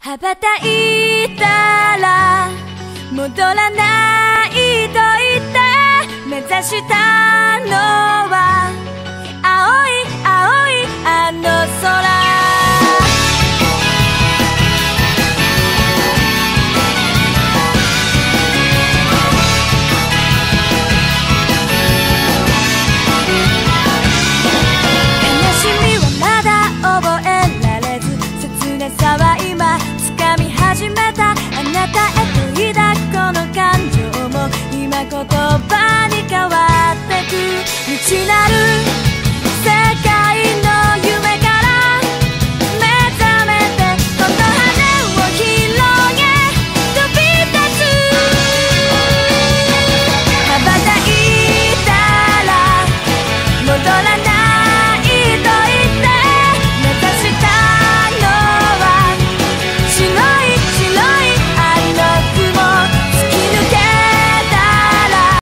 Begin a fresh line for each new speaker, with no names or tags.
羽ばたいたら戻らないと言って目指したのは青い青いあの空